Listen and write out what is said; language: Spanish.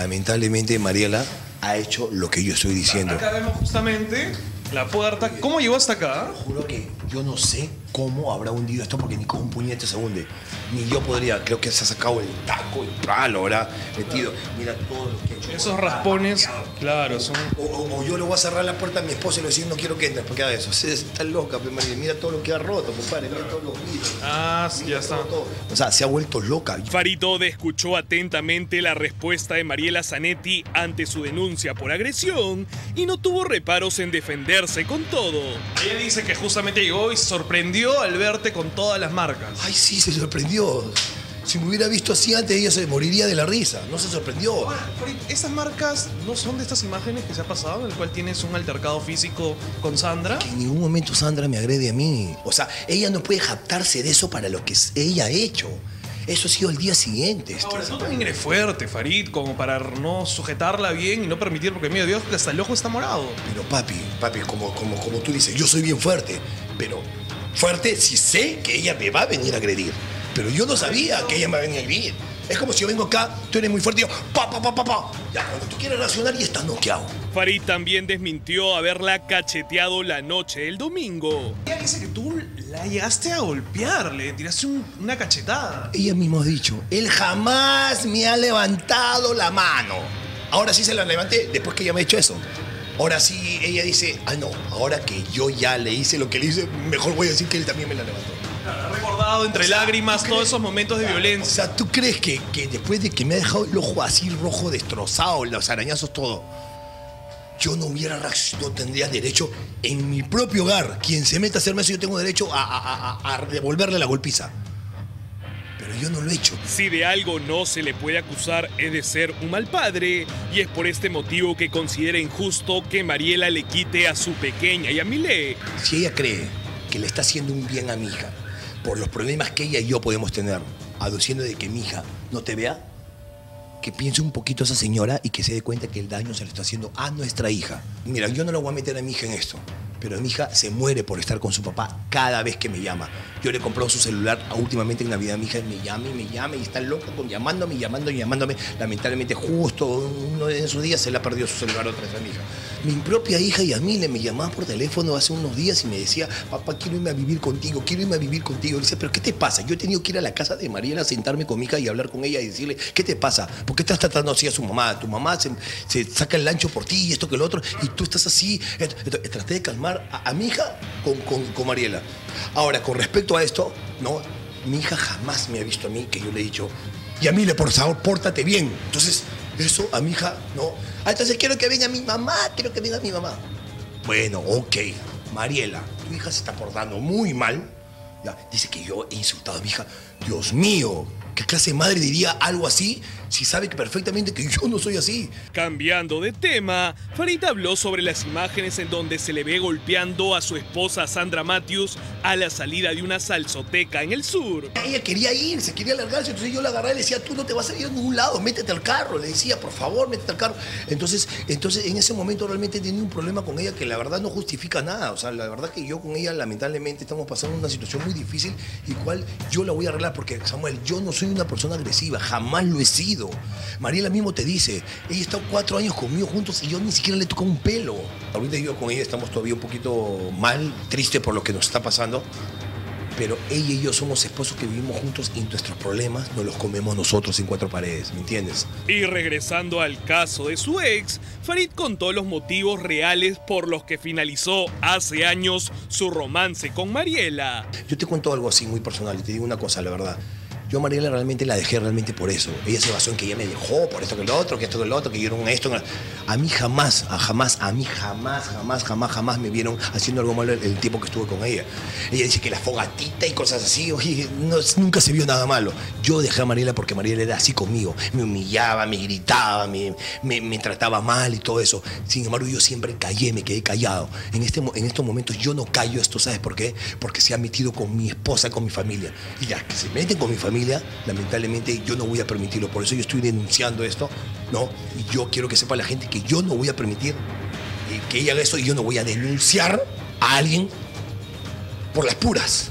lamentablemente Mariela ha hecho lo que yo estoy diciendo. Acá vemos justamente la puerta. ¿Cómo llegó hasta acá? Juro que yo no sé cómo habrá hundido esto porque ni con un puñete se hunde. Ni yo podría, creo que se ha sacado el taco, el palo, habrá metido. Mira todo lo que ha hecho. Esos raspones, claro, son. O, o- o yo le voy a cerrar la puerta a mi esposa y le voy a decir, no quiero que entres, porque haga eso. Se- Está loca, Mariela. Mira todo lo que ha roto, compadre. Mira todos los vidrios. Ah, sí, ya está. Todo. O sea, se ha vuelto loca. Faridode escuchó atentamente la respuesta de Mariela Zanetti ante su denuncia por agresión y no tuvo reparos en defenderse con todo. Ella dice que justamente llegó y se sorprendió al verte con todas las marcas. Ay, sí, se sorprendió. Si me hubiera visto así antes, ella se moriría de la risa. No se sorprendió. Farid, ¿Estas marcas no son de estas imágenes que se ha pasado, en el cual tienes un altercado físico con Sandra? En ningún momento Sandra me agrede a mí. O sea, ella no puede jactarse de eso para lo que ella ha hecho. Eso ha sido el día siguiente. este. Ahora, tú también eres fuerte, Farid, como para no sujetarla bien y no permitir, porque mira, Dios, hasta el ojo está morado. Pero papi, papi, como, como, como tú dices, yo soy bien fuerte. Pero fuerte si sé que ella me va a venir a agredir. Pero yo no sabía que ella me va a venir a agredir. Es como si yo vengo acá, tú eres muy fuerte y yo, pa, pa, pa, pa, pa. Ya, cuando tú quieres reaccionar y estás noqueado. Farid también desmintió haberla cacheteado la noche del domingo. Ella dice que tú la llegaste a golpear, le tiraste un- una cachetada. Ella misma ha dicho, él jamás me ha levantado la mano. Ahora sí se la levanté después que ella me ha hecho eso. Ahora sí ella dice, ah no, ahora que yo ya le hice lo que le hice, mejor voy a decir que él también me la levantó. Ha recordado entre lágrimas ¿tú todos esos momentos de O violencia. sea, ¿tú crees que, que después de que me ha dejado el ojo así rojo, destrozado, los arañazos, todo, yo no hubiera no tendría derecho en mi propio hogar, quien se meta a hacerme eso, yo tengo derecho a, a- a- a devolverle la golpiza? Pero yo no lo he hecho. Si de algo no se le puede acusar es de ser un mal padre, y es por este motivo que considera injusto que Mariela le quite a su pequeña Yamile. Si ella cree que le está haciendo un bien a mi hija, por los problemas que ella y yo podemos tener, aduciendo de que mi hija no te vea, que piense un poquito esa señora y que se dé cuenta que el daño se le está haciendo a nuestra hija. Mira, yo no la voy a meter a mi hija en esto, pero mi hija se muere por estar con su papá cada vez que me llama. Yo le he comprado su celular a- últimamente en Navidad, mi hija me llama y me llama y está loca con llamándome, llamándome, llamándome. Lamentablemente, justo uno de esos días se le ha perdido su celular otra vez a mi hija. Mi propia hija Yamile me llamaba por teléfono hace unos días y me decía, papá, quiero irme a vivir contigo, quiero irme a vivir contigo. Le dice, pero ¿qué te pasa? Yo he tenido que ir a la casa de Mariela, sentarme con mi hija y hablar con ella y decirle, ¿qué te pasa? ¿Por qué estás tratando así a su mamá? Tu mamá se, se saca el ancho por ti y esto que lo otro, y tú estás así. Ent- ent- Traté de calmar a, a mi hija con, con, con Mariela. Ahora, con respecto a esto, no, mi hija jamás me ha visto a mí que yo le he dicho, Yamile, por favor, pórtate bien. Entonces, eso a mi hija, no. Ah, entonces quiero que venga mi mamá, quiero que venga mi mamá. Bueno, ok. Mariela, tu hija se está portando muy mal. Ya, dice que yo he insultado a mi hija. Dios mío, ¿qué clase de madre diría algo así si sabe que perfectamente que yo no soy así? Cambiando de tema, Farid habló sobre las imágenes en donde se le ve golpeando a su esposa Sandra Matthews a la salida de una salsoteca en el sur. Ella quería irse, quería largarse, entonces yo la agarré y le decía, tú no te vas a ir a ningún lado, métete al carro. Le decía, por favor, métete al carro. Entonces, entonces en ese momento realmente tenía un problema con ella que la verdad no justifica nada. O sea, la verdad que yo con ella lamentablemente estamos pasando una situación muy difícil y cual yo la voy a arreglar porque, Samuel, yo no soy una persona agresiva, jamás lo he sido. Mariela mismo te dice, ella estado cuatro años conmigo juntos y yo ni siquiera le he tocado un pelo. Ahorita yo con ella estamos todavía un poquito mal, triste por lo que nos está pasando pero ella y yo somos esposos que vivimos juntos y nuestros problemas nos los comemos nosotros en cuatro paredes, ¿me entiendes? Y regresando al caso de su ex, Farid contó los motivos reales por los que finalizó hace años su romance con Mariela. Yo te cuento algo así muy personal y te digo una cosa, la verdad. Yo a Mariela realmente la dejé realmente por eso. Ella se basó en que ella me dejó por esto que lo otro, que esto que lo otro, que yo era un esto. A mí jamás, a jamás, a mí jamás, jamás, jamás, jamás me vieron haciendo algo malo el, el tiempo que estuve con ella. Ella dice que la fogatita y cosas así, oye, no- nunca se vio nada malo. Yo dejé a Mariela porque Mariela era así conmigo. Me humillaba, me gritaba, me, me, me trataba mal y todo eso. Sin embargo, yo siempre callé, me quedé callado. En, este, en estos momentos yo no callo esto, ¿sabes por qué? Porque se ha metido con mi esposa, con mi familia. Y ya que se meten con mi familia, lamentablemente yo no voy a permitirlo. Por eso yo estoy denunciando esto, ¿no? Y yo quiero que sepa la gente que yo no voy a permitir eh, que ella haga eso y yo no voy a denunciar a alguien por las puras.